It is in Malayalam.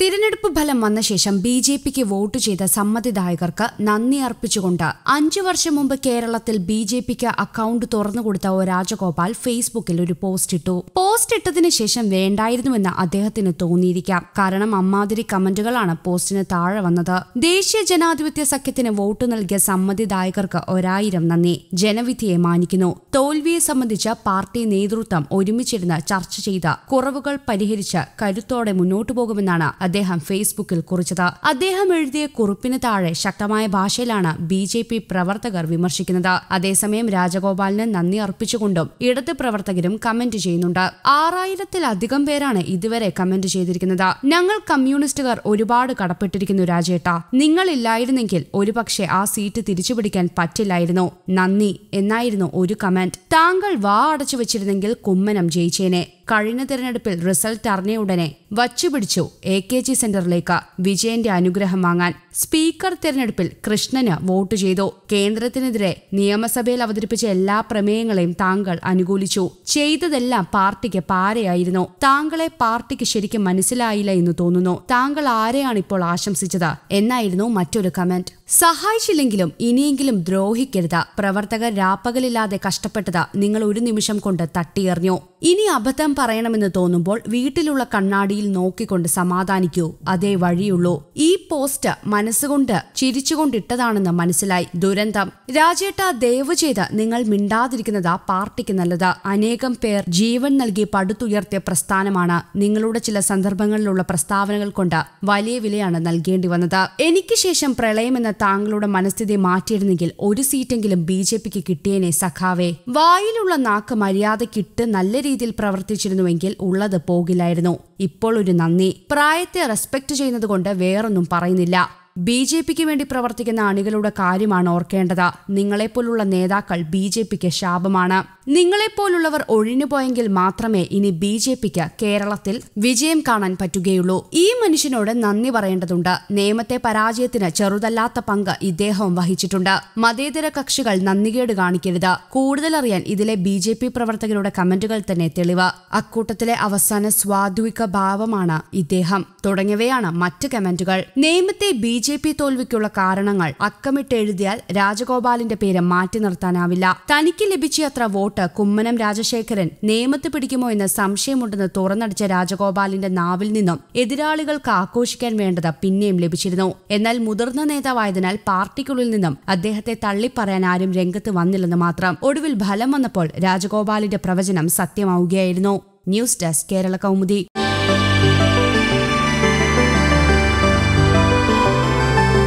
തിരഞ്ഞെടുപ്പ് ഫലം വന്ന ശേഷം ബി ജെ പിക്ക് വോട്ട് ചെയ്ത സമ്മതിദായകർക്ക് നന്ദി അർപ്പിച്ചുകൊണ്ട് അഞ്ചു വർഷം മുമ്പ് കേരളത്തിൽ ബി ജെ പിക്ക് അക്കൌണ്ട് തുറന്നുകൊടുത്ത ഒ രാജഗോപാൽ ഫേസ്ബുക്കിൽ ഒരു പോസ്റ്റ് ഇട്ടു. പോസ്റ്റ് ഇട്ടതിന് ശേഷം വേണ്ടായിരുന്നുവെന്ന് അദ്ദേഹത്തിന് തോന്നിയിരിക്കാം. കാരണം അമ്മാതിരി കമന്റുകളാണ് പോസ്റ്റിന് താഴെ വന്നത്. ദേശീയ ജനാധിപത്യ സഖ്യത്തിന് വോട്ട് നൽകിയ സമ്മതിദായകർക്ക് ഒരായിരം നന്ദി. ജനവിധിയെ മാനിക്കുന്നു. തോൽവിയെ സംബന്ധിച്ച് പാർട്ടി നേതൃത്വം ഒരുമിച്ചിരുന്ന് ചർച്ച ചെയ്ത് കുറവുകൾ പരിഹരിച്ച് കരുത്തോടെ മുന്നോട്ടു പോകുമെന്നാണ് അദ്ദേഹം ഫേസ്ബുക്കിൽ കുറിച്ചത്. അദ്ദേഹം എഴുതിയ കുറിപ്പിന് താഴെ ശക്തമായ ഭാഷയിലാണ് ബി ജെ പി പ്രവർത്തകർ വിമർശിക്കുന്നത്. അതേസമയം രാജഗോപാലിന് നന്ദി അർപ്പിച്ചുകൊണ്ടും ഇടത് പ്രവർത്തകരും കമന്റ് ചെയ്യുന്നുണ്ട്. ആറായിരത്തിലധികം പേരാണ് ഇതുവരെ കമന്റ് ചെയ്തിരിക്കുന്നത്. ഞങ്ങൾ കമ്മ്യൂണിസ്റ്റുകാർ ഒരുപാട് കടപ്പെട്ടിരിക്കുന്നു രാജേട്ട. നിങ്ങളില്ലായിരുന്നെങ്കിൽ ഒരുപക്ഷെ ആ സീറ്റ് തിരിച്ചുപിടിക്കാൻ പറ്റില്ലായിരുന്നു. നന്ദി എന്നായിരുന്നു ഒരു കമന്റ്. താങ്കൾ വാ അടച്ചു വെച്ചിരുന്നെങ്കിൽ കുമ്മനം ജയിച്ചേനെ. കഴിഞ്ഞ തിരഞ്ഞെടുപ്പിൽ റിസൾട്ട് അറിഞ്ഞ ഉടനെ വച്ചുപിടിച്ചു എ കെ ജി സെന്ററിലേക്ക് വിജയന്റെ അനുഗ്രഹം വാങ്ങാൻ സ്പീക്കർ തിരഞ്ഞെടുപ്പിൽ കൃഷ്ണന് വോട്ട് ചെയ്തു. കേന്ദ്രത്തിനെതിരെ നിയമസഭയിൽ അവതരിപ്പിച്ച എല്ലാ പ്രമേയങ്ങളെയും താങ്കൾ അനുകൂലിച്ചു. ചെയ്തതെല്ലാം പാർട്ടിക്ക് പാരയായിരുന്നു. താങ്കളെ പാർട്ടിക്ക് ശരിക്കും മനസ്സിലായില്ല എന്ന് തോന്നുന്നു. താങ്കൾ ആരെയാണ് ഇപ്പോൾ ആശംസിച്ചത്? എന്നായിരുന്നു മറ്റൊരു കമന്റ്. സഹായിച്ചില്ലെങ്കിലും ഇനിയെങ്കിലും ദ്രോഹിക്കരുത്. പ്രവർത്തകർ രാപ്പകലില്ലാതെ കഷ്ടപ്പെട്ടത് നിങ്ങൾ ഒരു നിമിഷം കൊണ്ട് തട്ടിയെറിഞ്ഞു. ഇനി അബദ്ധം പറയണമെന്ന് തോന്നുമ്പോൾ വീട്ടിലുള്ള കണ്ണാടിയിൽ നോക്കിക്കൊണ്ട് സമാധാനിക്കൂ. അതേ വഴിയുള്ളൂ. ഈ പോസ്റ്റ് മനസ്സുകൊണ്ട് ചിരിച്ചുകൊണ്ടിട്ടതാണെന്ന് മനസ്സിലായി. ദുരന്തം. രാജേട്ട ദയവ് ചെയ്ത് നിങ്ങൾ മിണ്ടാതിരിക്കുന്നതാ പാർട്ടിക്ക് നല്ലത്. അനേകം പേർ ജീവൻ നൽകി പടുത്തുയർത്തിയ പ്രസ്ഥാനമാണ്. നിങ്ങളുടെ ചില സന്ദർഭങ്ങളിലുള്ള പ്രസ്താവനകൾ കൊണ്ട് വലിയ വിലയാണ് നൽകേണ്ടി വന്നത്. എനിക്ക് ശേഷം പ്രളയമെന്ന താങ്കളുടെ മനസ്ഥിതി മാറ്റിയിരുന്നെങ്കിൽ ഒരു സീറ്റെങ്കിലും ബി ജെ പിക്ക് കിട്ടിയേനെ സഖാവേ. വായിലുള്ള നാക്ക് മര്യാദക്കിട്ട് നല്ല രീതിയിൽ പ്രവർത്തിച്ചിരുന്നുവെങ്കിൽ ഉള്ളത് പോകില്ലായിരുന്നു. ഇപ്പോൾ ഒരു നന്ദി. പ്രായത്തെ റെസ്പെക്ട് ചെയ്യുന്നത് കൊണ്ട് വേറൊന്നും പറയുന്നില്ല. ബി ജെ പിക്ക് വേണ്ടി പ്രവർത്തിക്കുന്ന അണികളുടെ കാര്യമാണ് ഓർക്കേണ്ടത്. നിങ്ങളെപ്പോലുള്ള നേതാക്കൾ ബി ജെ പിക്ക് ശാപമാണ്. നിങ്ങളെപ്പോലുള്ളവർ ഒഴിഞ്ഞുപോയെങ്കിൽ മാത്രമേ ഇനി ബി ജെ പിക്ക് കേരളത്തിൽ വിജയം കാണാൻ പറ്റുകയുള്ളൂ. ഈ മനുഷ്യനോട് നന്ദി പറയേണ്ടതുണ്ട്. നിയമത്തെ പരാജയത്തിന് ചെറുതല്ലാത്ത പങ്ക് ഇദ്ദേഹം വഹിച്ചിട്ടുണ്ട്. മതേതര കക്ഷികൾ നന്ദികേട് കാണിക്കരുത്. കൂടുതലറിയാൻ ഇതിലെ ബി ജെ പി പ്രവർത്തകരുടെ കമന്റുകൾ തന്നെ തെളിവ്. അക്കൂട്ടത്തിലെ അവസാന സ്വാധുവിക ഭാവമാണ് ഇദ്ദേഹം. തുടങ്ങിയവയാണ് മറ്റ് കമന്റുകൾ. നേമത്തെ ബി ജെ പി തോൽവിക്കുള്ള കാരണങ്ങൾ അക്കമിട്ടെഴുതിയാൽ രാജഗോപാലിന്റെ പേര് മാറ്റി നിർത്താനാവില്ല. തനിക്ക് ലഭിച്ചത്ര വോട്ട് കുമ്മനം രാജശേഖരൻ നേമത്ത് പിടിക്കുമോ എന്ന് സംശയമുണ്ടെന്ന് തുറന്നടിച്ച രാജഗോപാലിന്റെ നാവിൽ നിന്നും എതിരാളികൾക്ക് ആഘോഷിക്കാൻ വേണ്ടത് പിന്നെയും ലഭിച്ചിരുന്നു. എന്നാൽ മുതിർന്ന നേതാവായതിനാൽ പാർട്ടിക്കുള്ളിൽ നിന്നും അദ്ദേഹത്തെ തള്ളിപ്പറയാൻ ആരും രംഗത്ത് വന്നില്ലെന്ന് മാത്രം. ഒടുവിൽ ഫലം വന്നപ്പോൾ രാജഗോപാലിന്റെ പ്രവചനം സത്യമാവുകയായിരുന്നു. News desk Kerala Kaumudi.